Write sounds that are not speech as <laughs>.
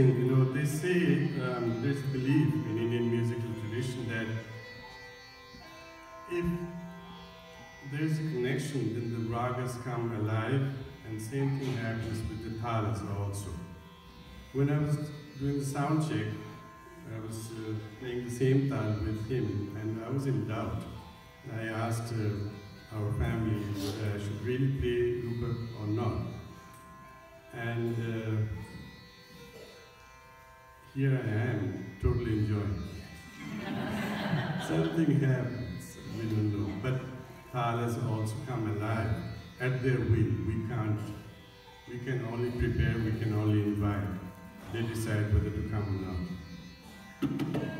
interesting. You know, they say um, there's belief in Indian musical tradition that if there's a connection, then the ragas come alive, and same thing happens with the talas also. When I was doing the sound check, I was uh, playing the same tal with him, and I was in doubt. I asked uh, our family whether I should really play Roopak or not. And uh, here I am, totally enjoying. <laughs> Something happens, we don't know. But talas also come alive at their will. We can't, we can only prepare, we can only invite. They decide whether to come or not.